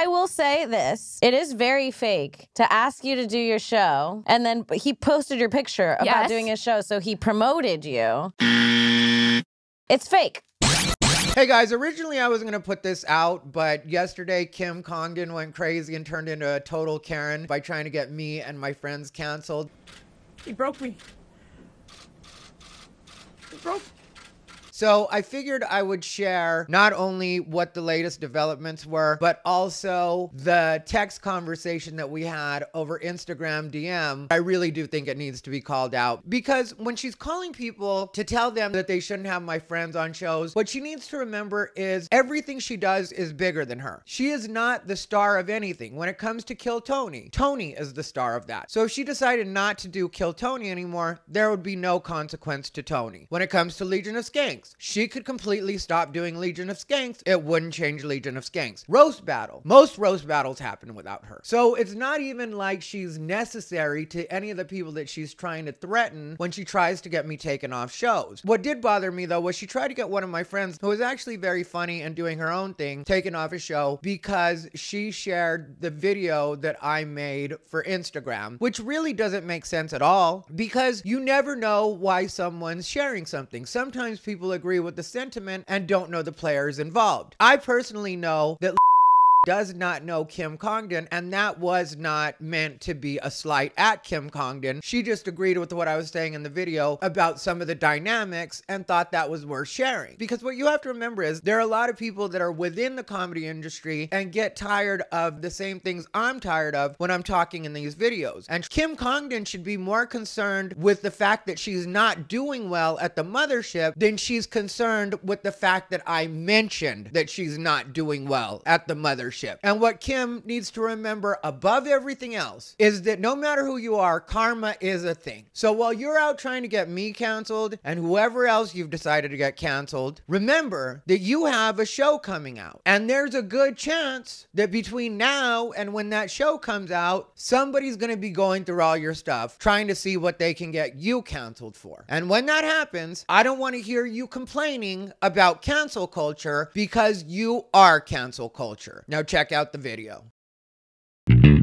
I will say this. It is very fake to ask you to do your show and then he posted your picture about Yes. doing his show, so he promoted you. It's fake. Hey guys, originally I was gonna put this out, but yesterday Kim Congdon went crazy and turned into a total Karen by trying to get me and my friends canceled. He broke me. He broke. So I figured I would share not only what the latest developments were, but also the text conversation that we had over Instagram DM. I really do think it needs to be called out because when she's calling people to tell them that they shouldn't have my friends on shows, what she needs to remember is everything she does is bigger than her. She is not the star of anything. When it comes to Kill Tony, Tony is the star of that. So if she decided not to do Kill Tony anymore, there would be no consequence to Tony. When it comes to Legion of Skanks, she could completely stop doing Legion of Skanks. It wouldn't change Legion of Skanks. Roast battle. Most roast battles happen without her. So it's not even like she's necessary to any of the people that she's trying to threaten when she tries to get me taken off shows. What did bother me though was she tried to get one of my friends who was actually very funny and doing her own thing taken off a show because she shared the video that I made for Instagram, which really doesn't make sense at all because you never know why someone's sharing something. Sometimes people agree with the sentiment and don't know the players involved. I personally know that does not know Kim Congdon, and that was not meant to be a slight at Kim Congdon. She just agreed with what I was saying in the video about some of the dynamics and thought that was worth sharing. Because what you have to remember is there are a lot of people that are within the comedy industry and get tired of the same things I'm tired of when I'm talking in these videos. And Kim Congdon should be more concerned with the fact that she's not doing well at the mothership than she's concerned with the fact that I mentioned that she's not doing well at the mothership. And what Kim needs to remember above everything else is that no matter who you are, karma is a thing. So while you're out trying to get me canceled and whoever else you've decided to get canceled, remember that you have a show coming out. And there's a good chance that between now and when that show comes out, somebody's going to be going through all your stuff trying to see what they can get you canceled for. And when that happens, I don't want to hear you complaining about cancel culture because you are cancel culture. Now check out the video.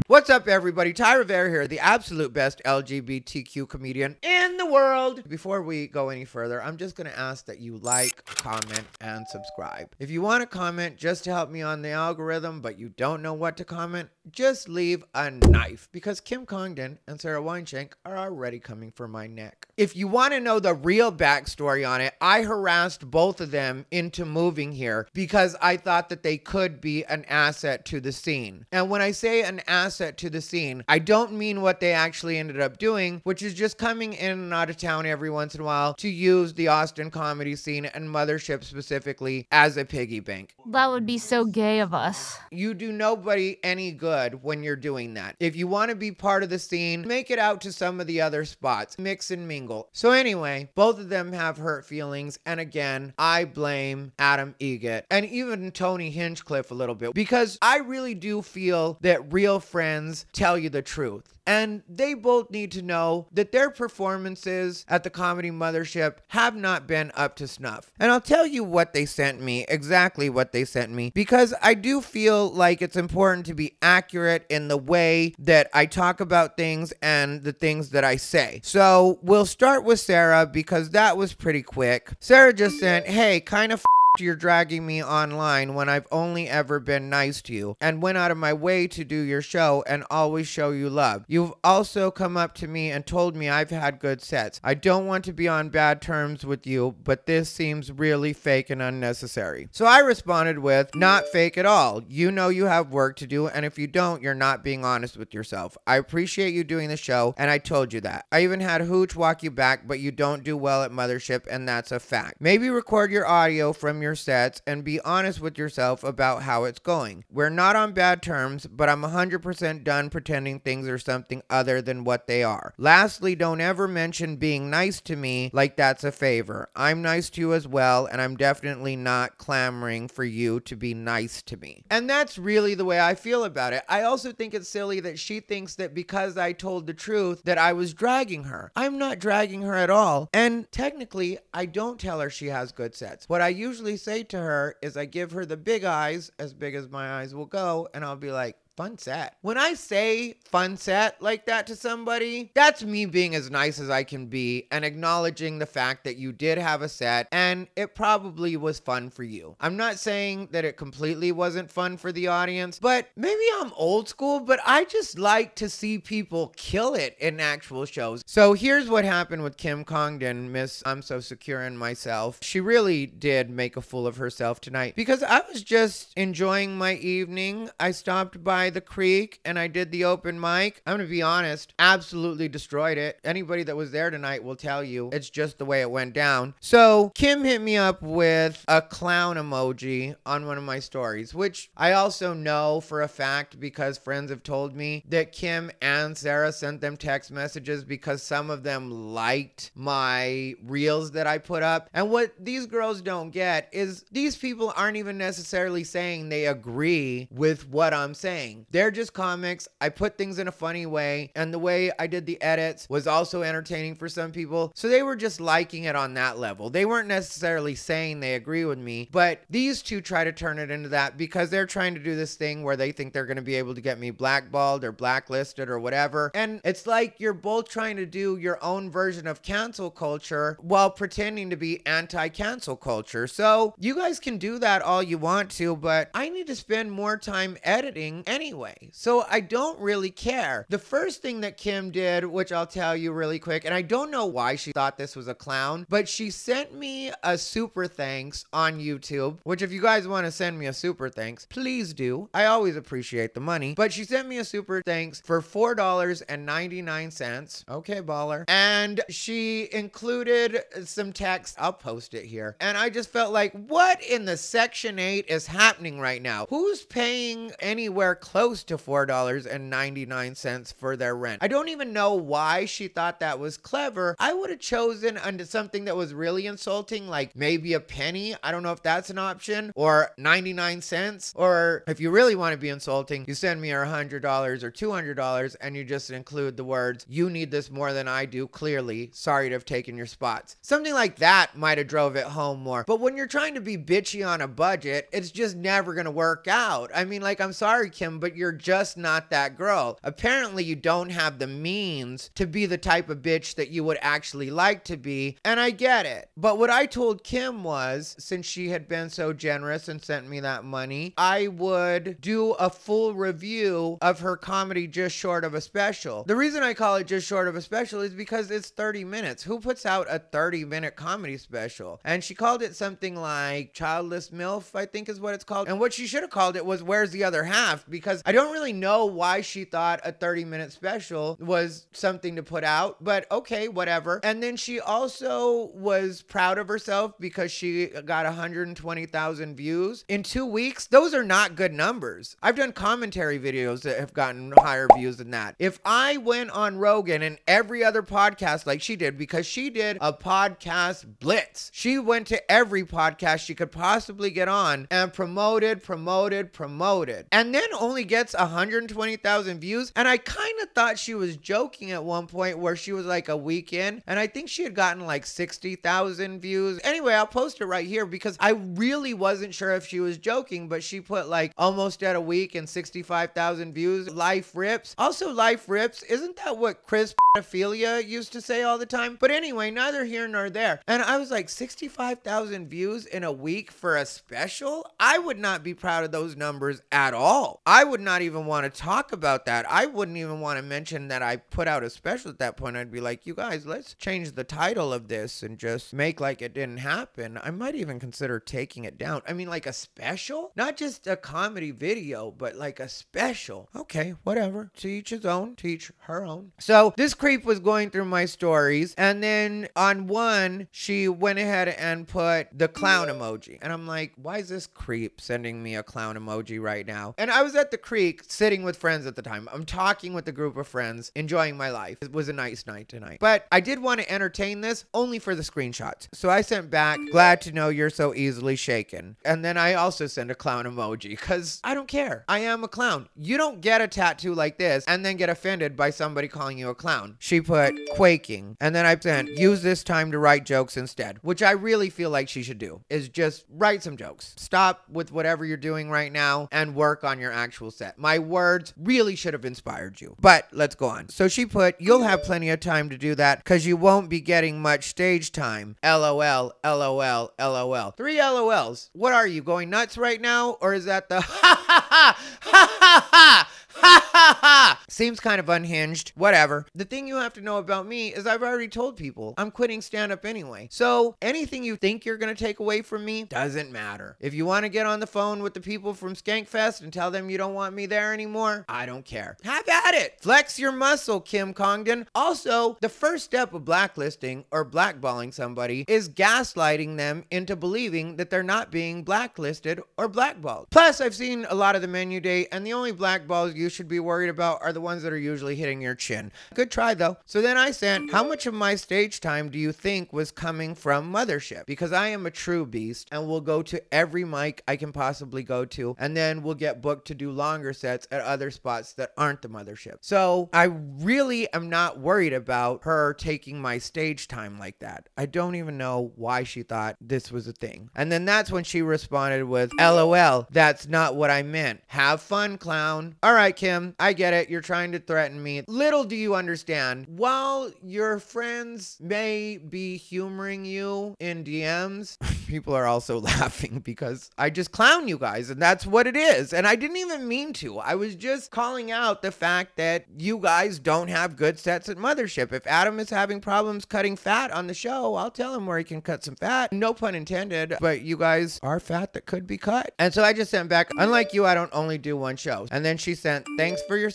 What's up, everybody? Thai Rivera here, the absolute best LGBTQ comedian in the world. Before we go any further, I'm just going to ask that you like, comment, and subscribe. If you want to comment just to help me on the algorithm, but you don't know what to comment, just leave a knife because Kim Congdon and Sara Weinshenk are already coming for my neck. If you want to know the real backstory on it, I harassed both of them into moving here because I thought that they could be an asset to the scene. And when I say an asset to the scene, I don't mean what they actually ended up doing, which is just coming in and out of town every once in a while to use the Austin comedy scene and Mothership specifically as a piggy bank. That would be so gay of us. You do nobody any good when you're doing that. If you want to be part of the scene, make it out to some of the other spots. Mix and mingle. So anyway, both of them have hurt feelings. And again, I blame Adam Eget and even Tony Hinchcliffe a little bit because I really do feel that real friends tell you the truth. And they both need to know that their performances at the Comedy Mothership have not been up to snuff. And I'll tell you what they sent me, exactly what they sent me, because I do feel like it's important to be accurate in the way that I talk about things and the things that I say. So we'll start with Sara because that was pretty quick. Sara just sent, hey, kind of you're dragging me online when I've only ever been nice to you and went out of my way to do your show and always show you love. You've also come up to me and told me I've had good sets. I don't want to be on bad terms with you, but this seems really fake and unnecessary. So I responded with, not fake at all. You know you have work to do, and if you don't, you're not being honest with yourself. I appreciate you doing the show, and I told you that. I even had Hooch walk you back, but you don't do well at Mothership, and that's a fact. Maybe record your audio from your sets and be honest with yourself about how it's going. We're not on bad terms, but I'm 100% done pretending things are something other than what they are. Lastly, don't ever mention being nice to me like that's a favor. I'm nice to you as well, and I'm definitely not clamoring for you to be nice to me. And that's really the way I feel about it. I also think it's silly that she thinks that because I told the truth that I was dragging her. I'm not dragging her at all. And technically, I don't tell her she has good sets. What I usually say to her is I give her the big eyes, as big as my eyes will go, and I'll be like, fun set. When I say fun set like that to somebody, that's me being as nice as I can be and acknowledging the fact that you did have a set and it probably was fun for you. I'm not saying that it completely wasn't fun for the audience, but maybe I'm old school, but I just like to see people kill it in actual shows. So here's what happened with Kim Congdon, Miss I'm So Secure in Myself. She really did make a fool of herself tonight because I was just enjoying my evening. I stopped by the creek and I did the open mic. I'm going to be honest, absolutely destroyed it. Anybody that was there tonight will tell you it's just the way it went down. So Kim hit me up with a clown emoji on one of my stories, which I also know for a fact because friends have told me that Kim and Sara sent them text messages because some of them liked my reels that I put up. And what these girls don't get is these people aren't even necessarily saying they agree with what I'm saying. They're just comics. I put things in a funny way, and the way I did the edits was also entertaining for some people. So they were just liking it on that level. They weren't necessarily saying they agree with me, but these two try to turn it into that because they're trying to do this thing where they think they're going to be able to get me blackballed or blacklisted or whatever. And it's like you're both trying to do your own version of cancel culture while pretending to be anti cancel culture. So you guys can do that all you want to, but I need to spend more time editing anyway. So I don't really care. The first thing that Kim did, which I'll tell you really quick, and I don't know why she thought this was a clown, but she sent me a super thanks on YouTube, which if you guys want to send me a super thanks, please do. I always appreciate the money. But she sent me a super thanks for $4.99. Okay, baller. And she included some text. I'll post it here. And I just felt like, what in the Section 8 is happening right now? Who's paying anywhere close to $4.99 for their rent? I don't even know why she thought that was clever. I would have chosen under something that was really insulting, like maybe a penny. I don't know if that's an option, or 99 cents. Or if you really want to be insulting, you send me a $100 or $200 and you just include the words, you need this more than I do, clearly. Sorry to have taken your spots. Something like that might have drove it home more. But when you're trying to be bitchy on a budget, it's just never going to work out. I mean, like, I'm sorry, Kim, but you're just not that girl. Apparently, you don't have the means to be the type of bitch that you would actually like to be. And I get it. But what I told Kim was, since she had been so generous and sent me that money, I would do a full review of her comedy just short of a special. The reason I call it just short of a special is because it's 30 minutes. Who puts out a 30 minute comedy special? And she called it something like Childless MILF, I think is what it's called. And what she should have called it was Where's the Other Half? Because I don't really know why she thought a 30 minute special was something to put out, but okay, whatever. And then she also was proud of herself because she got 120,000 views in two weeks. Those are not good numbers. I've done commentary videos that have gotten higher views than that. If I went on Rogan and every other podcast like she did, because she did a podcast blitz, she went to every podcast she could possibly get on and promoted, promoted, promoted, and then only gets 120,000 views. And I kind of thought she was joking at one point where she was like a week in, and I think she had gotten like 60,000 views. Anyway, I'll post it right here because I really wasn't sure if she was joking, but she put like almost at a week and 65,000 views. Life rips. Also, life rips. Isn't that what Chris Ophelia used to say all the time? But anyway, neither here nor there. And I was like, 65,000 views in a week for a special? I would not be proud of those numbers at all. I would not even want to talk about that. I wouldn't even want to mention that I put out a special at that point. I'd be like, you guys, let's change the title of this and just make like it didn't happen. I might even consider taking it down. I mean, like a special? Not just a comedy video, but like a special. Okay, whatever. To each his own, to each her own. So this creep was going through my stories, and then on one, she went ahead and put the clown emoji. And I'm like, why is this creep sending me a clown emoji right now? And I was at the the creek sitting with friends at the time. I'm talking with a group of friends, enjoying my life. It was a nice night tonight. But I did want to entertain this only for the screenshots. So I sent back, glad to know you're so easily shaken. And then I also sent a clown emoji because I don't care. I am a clown. You don't get a tattoo like this and then get offended by somebody calling you a clown. She put quaking. And then I sent, use this time to write jokes instead, which I really feel like she should do is just write some jokes. Stop with whatever you're doing right now and work on your actual set. My words really should have inspired you. But let's go on. So she put, you'll have plenty of time to do that because you won't be getting much stage time. LOL, LOL, LOL. Three LOLs. What are you going nuts right now? Or is that the ha ha ha ha ha ha? Ha ha ha! Seems kind of unhinged. Whatever. The thing you have to know about me is I've already told people I'm quitting stand up anyway. So anything you think you're going to take away from me doesn't matter. If you want to get on the phone with the people from Skankfest and tell them you don't want me there anymore, I don't care. Have at it. Flex your muscle, Kim Congdon. Also, the first step of blacklisting or blackballing somebody is gaslighting them into believing that they're not being blacklisted or blackballed. Plus, I've seen a lot of the menu day, and the only blackballs you should be worried about are the ones that are usually hitting your chin. Good try though. So then I sent, how much of my stage time do you think was coming from Mothership? Because I am a true beast and will go to every mic I can possibly go to, and then we'll get booked to do longer sets at other spots that aren't the Mothership. So I really am not worried about her taking my stage time like that. I don't even know why she thought this was a thing. And then that's when she responded with, LOL, that's not what I meant. Have fun, clown. All right, Kim, I get it. You're trying to threaten me. Little do you understand, while your friends may be humoring you in DMs, people are also laughing because I just clown you guys, and that's what it is. And I didn't even mean to. I was just calling out the fact that you guys don't have good sets at Mothership. If Adam is having problems cutting fat on the show, I'll tell him where he can cut some fat. No pun intended, but you guys are fat that could be cut. And so I just sent back, unlike you, I don't only do one show. And then she sent, thanks for your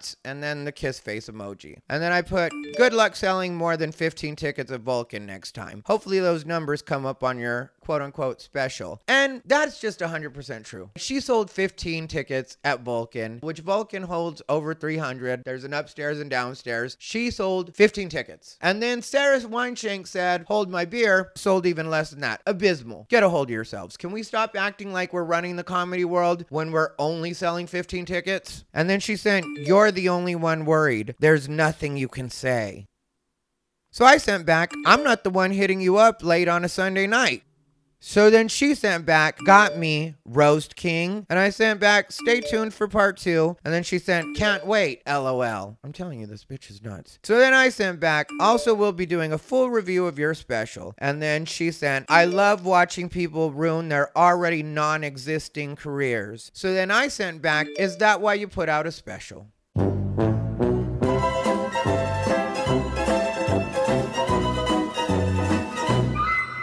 spots, and then the kiss face emoji. And then I put, good luck selling more than 15 tickets of Vulcan next time. Hopefully those numbers come up on your quote unquote special. And that's just 100% true. She sold 15 tickets at Vulcan, which Vulcan holds over 300. There's an upstairs and downstairs. She sold 15 tickets. And then Sara Weinshenk said, Hold my beer, sold even less than that. Abysmal. Get a hold of yourselves. Can we stop acting like we're running the comedy world when we're only selling 15 tickets? And then she sent, You're the only one worried. There's nothing you can say. So I sent back, I'm not the one hitting you up late on a Sunday night. So then she sent back, got me, Roast King. And I sent back, stay tuned for part two. And then she sent, can't wait, lol. I'm telling you, this bitch is nuts. So then I sent back, also, we'll be doing a full review of your special. And then she sent, I love watching people ruin their already non existing careers. So then I sent back, is that why you put out a special?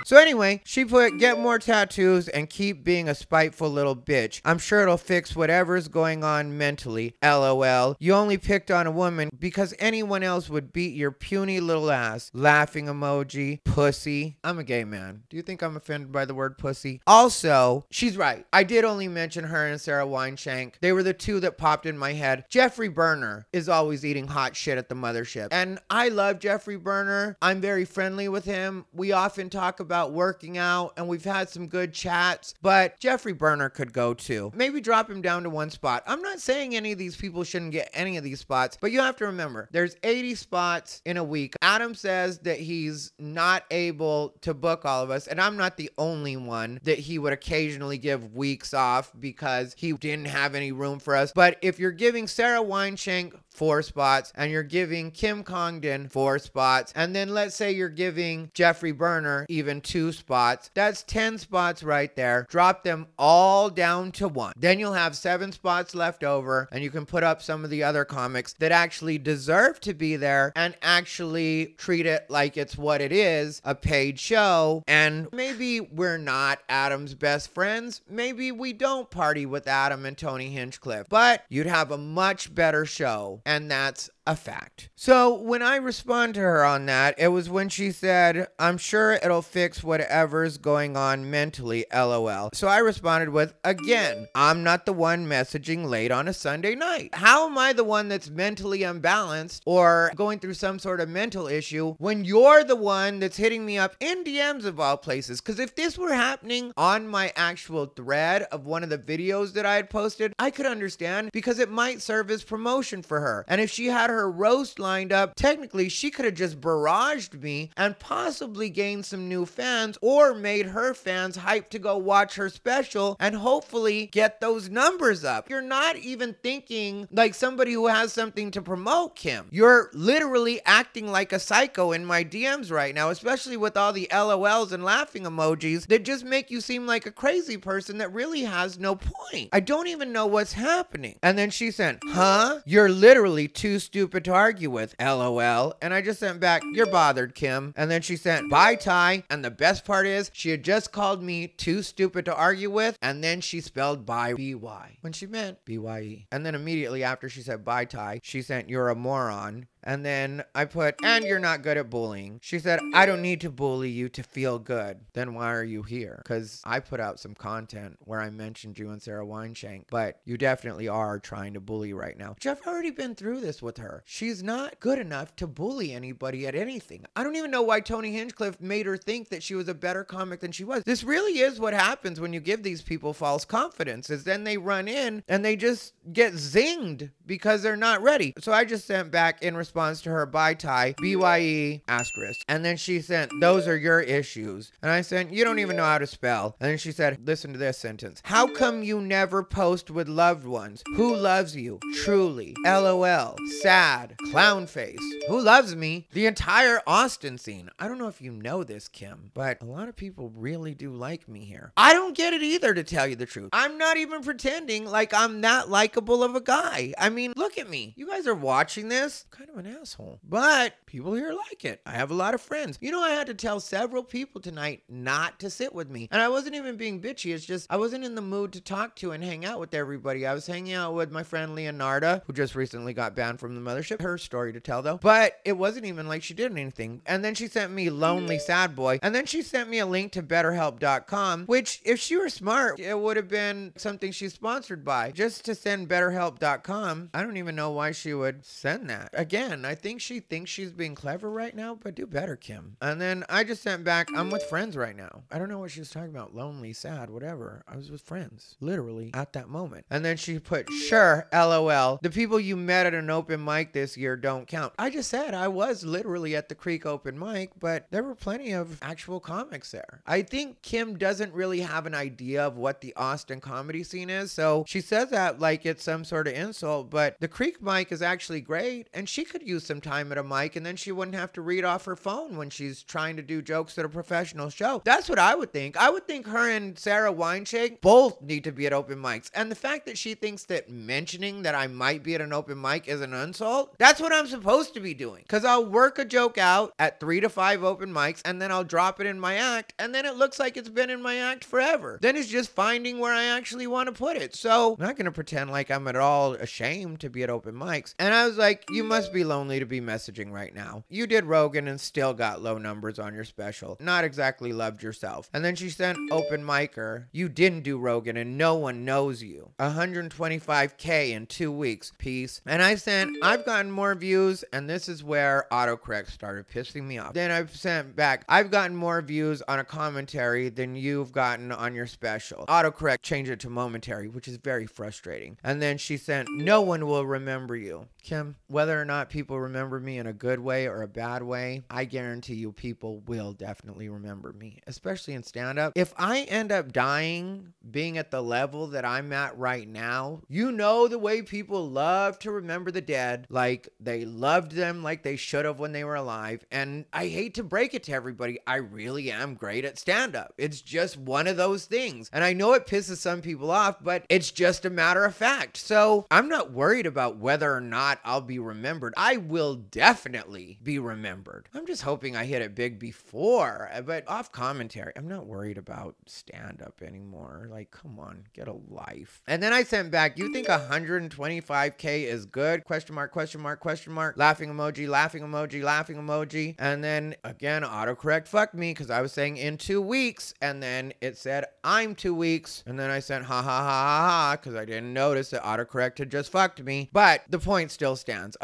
So anyway, she put get more tattoos and keep being a spiteful little bitch. I'm sure it'll fix whatever's going on mentally. LOL. You only picked on a woman because anyone else would beat your puny little ass. Laughing emoji. Pussy. I'm a gay man. Do you think I'm offended by the word pussy? Also, she's right. I did only mention her and Sara Weinshenk. They were the two that popped in my head. Jeffrey Burner is always eating hot shit at the mothership. And I love Jeffrey Burner. I'm very friendly with him. We often talk about working out and we've had some good chats, but Jeffrey Burner could go too. Maybe drop him down to one spot. I'm not saying any of these people shouldn't get any of these spots, but you have to remember there's 80 spots in a week. Adam says that he's not able to book all of us, and I'm not the only one that he would occasionally give weeks off because he didn't have any room for us. But if you're giving Sara Weinshenk four spots and you're giving Kim Congdon four spots, and then let's say you're giving Jeffrey Burner even two spots, that's 10 spots right there. Drop them all down to one. Then you'll have seven spots left over, and you can put up some of the other comics that actually deserve to be there and actually treat it like it's what it is a paid show. And maybe we're not Adam's best friends. Maybe we don't party with Adam and Tony Hinchcliffe, but you'd have a much better show. And that's a fact. So when I respond to her on that, it was when she said, I'm sure it'll fix whatever's going on mentally, lol. So I responded with, again, I'm not the one messaging late on a Sunday night. How am I the one that's mentally unbalanced or going through some sort of mental issue when you're the one that's hitting me up in DMs of all places? Because if this were happening on my actual thread of one of the videos that I had posted, I could understand because it might serve as promotion for her. And if she had her roast lined up, technically she could have just barraged me and possibly gained some new fans or made her fans hype to go watch her special and hopefully get those numbers up. You're not even thinking like somebody who has something to promote, Kim. You're literally acting like a psycho in my DMs right now, especially with all the LOLs and laughing emojis that just make you seem like a crazy person that really has no point. I don't even know what's happening. And then she sent, huh? You're literally too stupid to argue with, LOL. And I just sent back, you're bothered, Kim. And then she sent, bye, Ty. And the best part is, she had just called me too stupid to argue with. And then she spelled bye, B-Y, when she meant B-Y-E. And then immediately after she said bye, Ty, she sent, you're a moron. And then I put, and you're not good at bullying. She said, I don't need to bully you to feel good. Then why are you here? Because I put out some content where I mentioned you and Sara Weinshenk, but you definitely are trying to bully right now. Jeff already been through this with her. She's not good enough to bully anybody at anything. I don't even know why Tony Hinchcliffe made her think that she was a better comic than she was. This really is what happens when you give these people false confidence, is then they run in and they just get zinged because they're not ready. So I just sent back in response to her bye Ty, BYE asterisk. And then she sent, those are your issues. And I said, you don't even know how to spell. And then she said, listen to this sentence. How come you never post with loved ones? Who loves you? Truly. LOL. Sad. Clown face. Who loves me? The entire Austin scene. I don't know if you know this, Kim, but a lot of people really do like me here. I don't get it either, to tell you the truth. I'm not even pretending like I'm that likable of a guy. I mean, look at me. You guys are watching this. Kind of an asshole. But people here like it. I have a lot of friends. You know, I had to tell several people tonight not to sit with me. And I wasn't even being bitchy. It's just I wasn't in the mood to talk to and hang out with everybody. I was hanging out with my friend Leonarda, who just recently got banned from the mothership. Her story to tell though. But it wasn't even like she did anything. And then she sent me Lonely Sad Boy. And then she sent me a link to betterhelp.com, which if she were smart, it would have been something she's sponsored by. Just to send betterhelp.com. I don't even know why she would send that. Again, I think she thinks she's being clever right now, but do better, Kim. And then I just sent back, I'm with friends right now. I don't know what she was talking about. Lonely, sad, whatever. I was with friends, literally at that moment. And then she put, sure, lol. The people you met at an open mic this year don't count. I just said I was literally at the Creek open mic, but there were plenty of actual comics there. I think Kim doesn't really have an idea of what the Austin comedy scene is. So she says that like it's some sort of insult, but the Creek mic is actually great and she could use some time at a mic and then she wouldn't have to read off her phone when she's trying to do jokes at a professional show. That's what I would think. I would think her and Sara Weinshenk both need to be at open mics. And the fact that she thinks that mentioning that I might be at an open mic is an insult, that's what I'm supposed to be doing. Because I'll work a joke out at three to five open mics and then I'll drop it in my act and then it looks like it's been in my act forever. Then it's just finding where I actually want to put it. So I'm not going to pretend like I'm at all ashamed to be at open mics. And I was like, you must be lonely to be messaging right now. You did Rogan and still got low numbers on your special. Not exactly loved yourself. And then she sent open micer. You didn't do Rogan and no one knows you. 125k in two weeks. Peace. And I sent, I've gotten more views, and this is where autocorrect started pissing me off. Then I've sent back, I've gotten more views on a commentary than you've gotten on your special. Autocorrect changed it to momentary, which is very frustrating. And then she sent, no one will remember you. Kim, whether or not people remember me in a good way or a bad way, I guarantee you people will definitely remember me, especially in stand up. If I end up dying being at the level that I'm at right now, you know the way people love to remember the dead, like they loved them like they should have when they were alive. And I hate to break it to everybody, I really am great at stand up. It's just one of those things. And I know it pisses some people off, but it's just a matter of fact. So I'm not worried about whether or not I'll be remembered. I will definitely be remembered. I'm just hoping I hit it big before, uh, but off commentary, I'm not worried about stand up anymore. Like, come on, get a life. And then I sent back, you think 125K is good? Question mark, question mark, question mark, laughing emoji, laughing emoji, laughing emoji. And then again, autocorrect fuck me because I was saying in two weeks. And then it said, I'm two weeks. And then I sent ha ha ha ha ha because I didn't notice that autocorrect had just fucked me. But the point still stands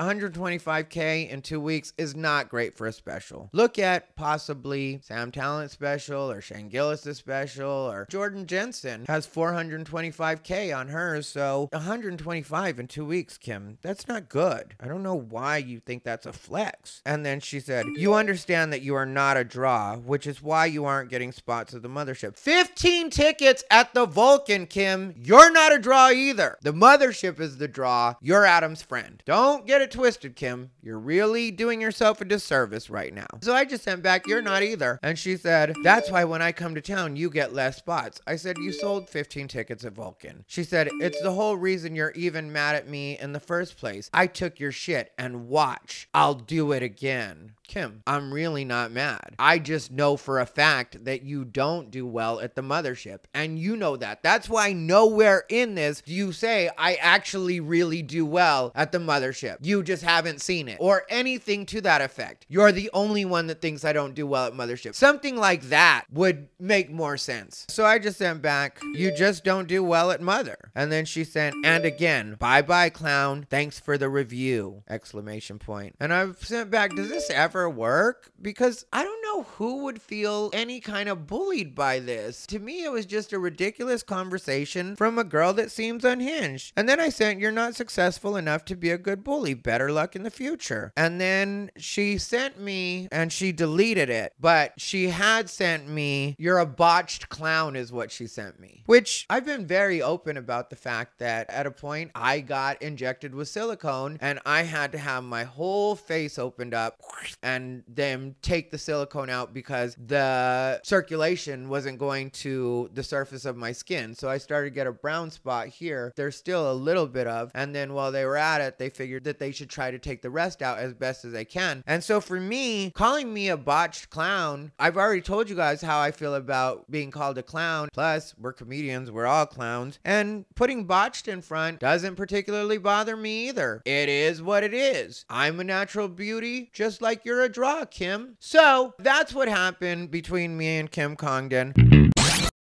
125K in two weeks is not great for a special. Look at possibly Sam Tallent special or Shane Gillis' special or Jordan Jensen has 425K on hers. So 125 in two weeks, Kim. That's not good. I don't know why you think that's a flex. And then she said, You understand that you are not a draw, which is why you aren't getting spots at the mothership. 15 tickets at the Vulcan, Kim. You're not a draw either. The mothership is the draw. You're Adam's friend. Don't get it twisted, Kim. You're really doing yourself a disservice right now. So I just sent back, You're not either. And she said, That's why when I come to town, you get less spots. I said, You sold 15 tickets at Vulcan. She said, It's the whole reason you're even mad at me in the first place. I took your shit and watch. I'll do it again. Kim, I'm really not mad. I just know for a fact that you don't do well at the mothership. And you know that. That's why nowhere in this do you say, I actually really do well at the mothership. You just haven't seen it. Or anything to that effect. You're the only one that thinks I don't do well at mothership. Something like that would make more sense. So I just sent back, You just don't do well at mother. And then she sent, And again, bye bye, clown. Thanks for the review! Exclamation point. And I've sent back, Does this ever work? Because I don't know who would feel any kind of bullied by this. To me, it was just a ridiculous conversation from a girl that seems unhinged. And then I sent, You're not successful enough to be a good bully. Better luck in the future. And then she sent me, and she deleted it, but she had sent me, You're a botched clown, is what she sent me. Which I've been very open about the fact that at a point I got injected with silicone and I had to have my whole face opened up and then take the silicone out because the circulation wasn't going to the surface of my skin. So I started to get a brown spot here. There's still a little bit of. And then while they were at it, they figured that they should try to take the rest out as best as they can. And so for me, calling me a botched clown, I've already told you guys how I feel about being called a clown. Plus, we're comedians, we're all clowns. And putting botched in front doesn't particularly bother me either. It is what it is. I'm a natural beauty, just like you're a draw, Kim. So that's what happened between me and Kim Congdon.